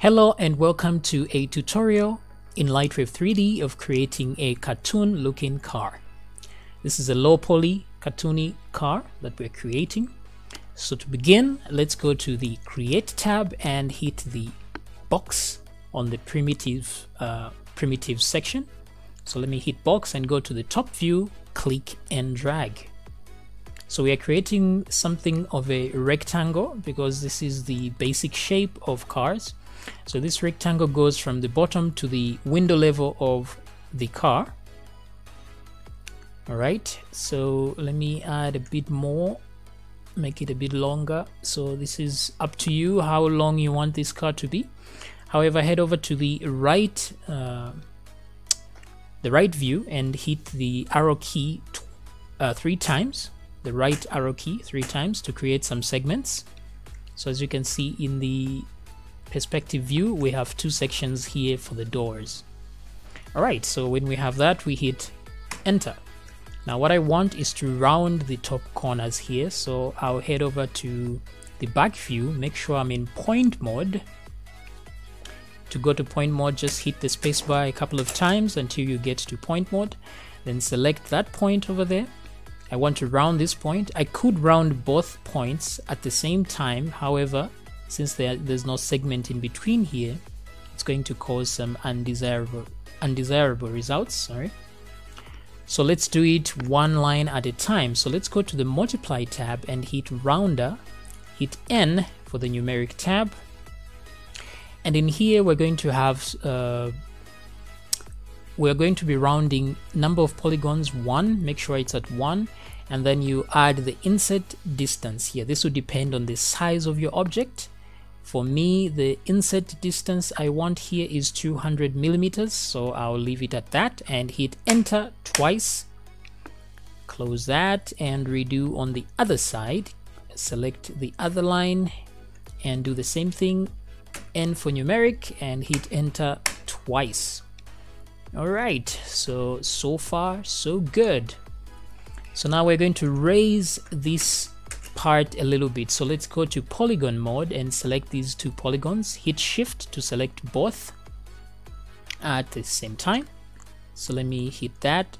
Hello and welcome to a tutorial in Lightwave 3D of creating a cartoon looking car. This is a low poly cartoony car that we're creating. So to begin, let's go to the create tab and hit the box on the primitive uh, primitive section. So let me hit box and go to the top view, click and drag. So we are creating something of a rectangle because this is the basic shape of cars. So this rectangle goes from the bottom to the window level of the car. All right, so let me add a bit more, make it a bit longer. So this is up to you how long you want this car to be. However, head over to the right, uh, the right view and hit the arrow key uh, three times, the right arrow key three times to create some segments. So as you can see in the perspective view, we have two sections here for the doors. All right, so when we have that, we hit enter. Now what I want is to round the top corners here. So I'll head over to the back view, make sure I'm in point mode. To go to point mode, just hit the spacebar a couple of times until you get to point mode. Then select that point over there. I want to round this point. I could round both points at the same time. However, since there, there's no segment in between here, it's going to cause some undesirable undesirable results. Sorry. So let's do it one line at a time. So let's go to the multiply tab and hit rounder, hit N for the numeric tab. And in here, we're going to have, uh, we're going to be rounding number of polygons one, make sure it's at one. And then you add the inset distance here. This will depend on the size of your object. For me, the inset distance I want here is 200 millimeters, so I'll leave it at that and hit enter twice. Close that and redo on the other side. Select the other line and do the same thing. N for numeric and hit enter twice. All right, so, so far, so good. So now we're going to raise this part a little bit. So let's go to polygon mode and select these two polygons. Hit shift to select both at the same time. So let me hit that.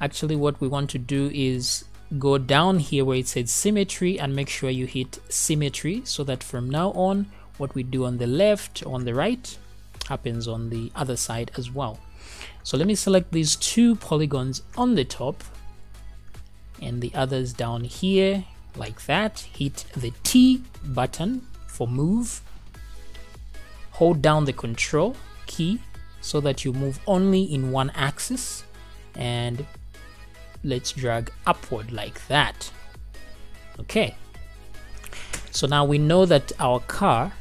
Actually, what we want to do is go down here where it says symmetry and make sure you hit symmetry so that from now on, what we do on the left, on the right, happens on the other side as well. So let me select these two polygons on the top and the others down here like that. Hit the T button for move. Hold down the control key so that you move only in one axis and let's drag upward like that. Okay. So now we know that our car,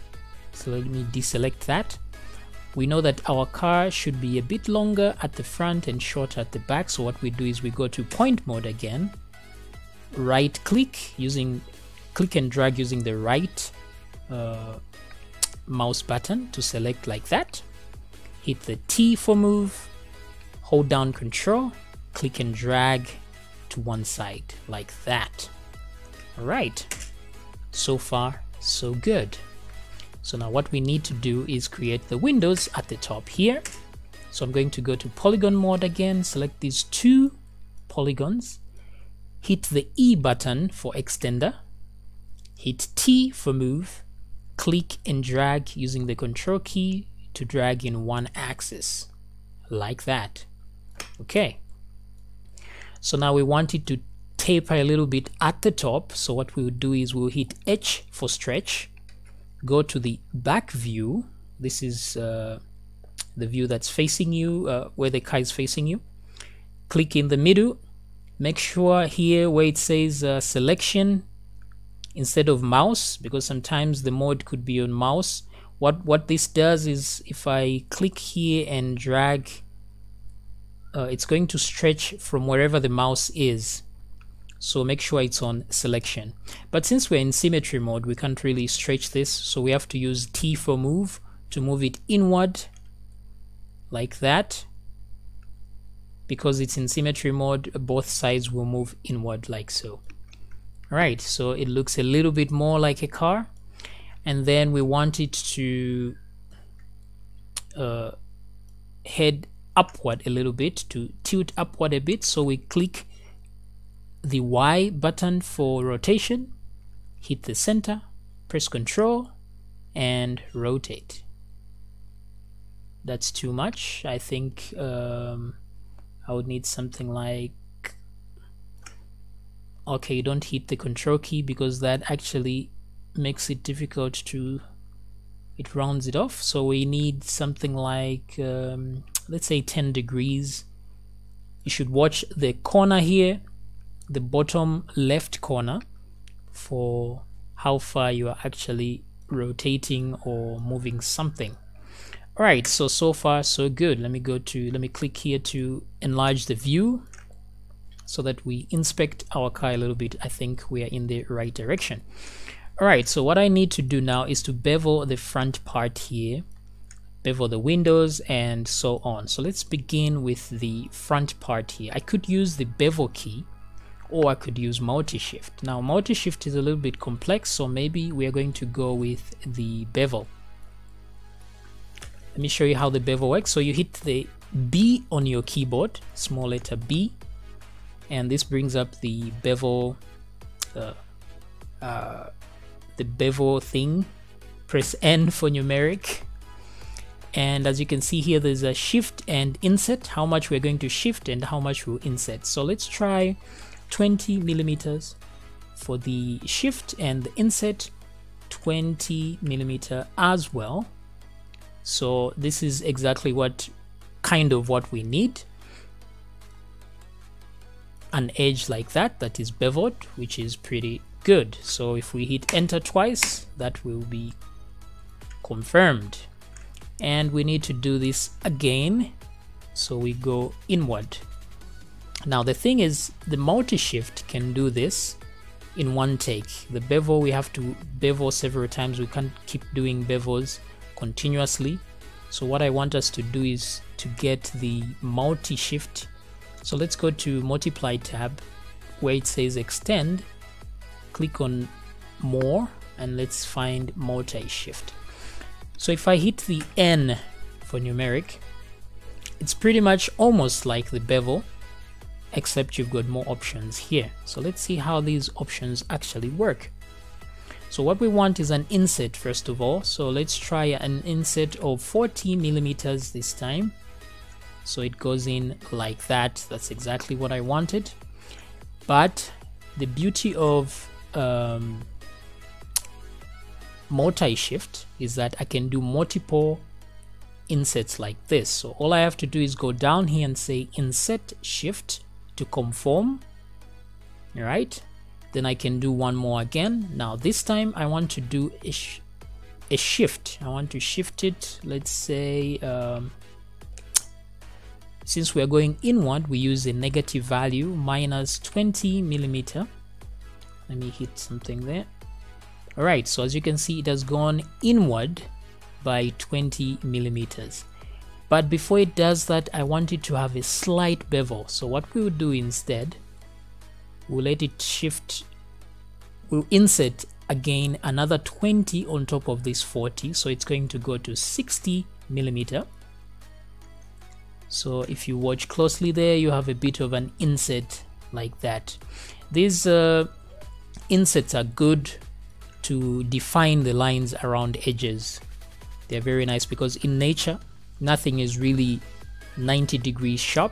so let me deselect that. We know that our car should be a bit longer at the front and shorter at the back. So what we do is we go to point mode again right click using click and drag using the right uh, mouse button to select like that. Hit the T for move hold down control click and drag to one side like that. All right so far so good. So now what we need to do is create the windows at the top here. So I'm going to go to polygon mode again select these two polygons hit the E button for extender, hit T for move, click and drag using the control key to drag in one axis, like that. Okay. So now we want it to taper a little bit at the top. So what we would do is we'll hit H for stretch, go to the back view. This is uh, the view that's facing you, uh, where the car is facing you. Click in the middle make sure here where it says uh, selection instead of mouse because sometimes the mode could be on mouse. What what this does is if I click here and drag uh, it's going to stretch from wherever the mouse is. So make sure it's on selection. But since we're in symmetry mode we can't really stretch this. So we have to use T for move to move it inward like that because it's in symmetry mode both sides will move inward like so. Right so it looks a little bit more like a car. And then we want it to uh, head upward a little bit to tilt upward a bit. So we click the Y button for rotation hit the center press control and rotate. That's too much I think um, I would need something like okay don't hit the control key because that actually makes it difficult to it rounds it off. So we need something like um, let's say 10 degrees. You should watch the corner here the bottom left corner for how far you are actually rotating or moving something all right so so far so good let me go to let me click here to enlarge the view so that we inspect our car a little bit I think we are in the right direction Alright, so what I need to do now is to bevel the front part here, bevel the windows and so on. So let's begin with the front part here. I could use the bevel key or I could use multi-shift. Now multi-shift is a little bit complex, so maybe we are going to go with the bevel. Let me show you how the bevel works. So you hit the B on your keyboard, small letter B, and this brings up the bevel uh, uh, the bevel thing. Press N for numeric. And as you can see here there's a shift and inset how much we're going to shift and how much we'll inset so let's try 20 millimeters for the shift and the inset 20 millimeter as well so this is exactly what kind of what we need. An edge like that that is beveled which is pretty good. So if we hit enter twice that will be confirmed. And we need to do this again. So we go inward. Now the thing is the multi-shift can do this in one take. The bevel we have to bevel several times. We can't keep doing bevels continuously so what I want us to do is to get the multi-shift so let's go to multiply tab where it says extend click on more and let's find multi-shift. So if I hit the N for numeric, it's pretty much almost like the bevel, except you've got more options here. So let's see how these options actually work. So what we want is an inset first of all. So let's try an inset of 40 millimeters this time. So it goes in like that. That's exactly what I wanted. But the beauty of um, multi-shift is that I can do multiple insets like this. So all I have to do is go down here and say inset shift to conform. All right. Then I can do one more again. Now this time I want to do a, sh a shift. I want to shift it. Let's say um, since we are going inward, we use a negative value minus 20 millimeter let me hit something there all right so as you can see it has gone inward by 20 millimeters but before it does that I want it to have a slight bevel so what we would do instead we'll let it shift we'll insert again another 20 on top of this 40 so it's going to go to 60 millimeter so if you watch closely there you have a bit of an inset like that these uh, insets are good to define the lines around edges. They're very nice because in nature, nothing is really 90 degrees sharp.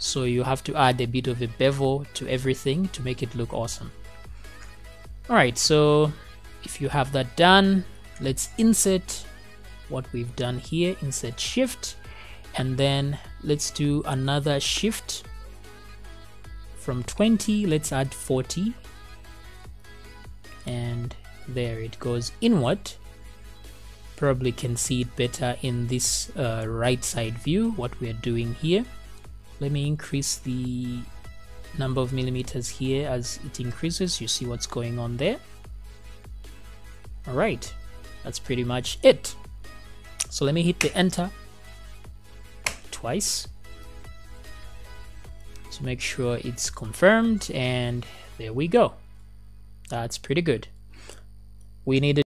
So you have to add a bit of a bevel to everything to make it look awesome. Alright, so if you have that done, let's insert what we've done here, insert shift, and then let's do another shift from 20, let's add 40 and there it goes inward probably can see it better in this uh, right side view what we're doing here let me increase the number of millimeters here as it increases. You see what's going on there? All right that's pretty much it. So let me hit the enter twice to make sure it's confirmed and there we go. That's pretty good. We needed